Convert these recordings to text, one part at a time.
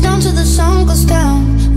Down till the sun goes down.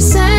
Say.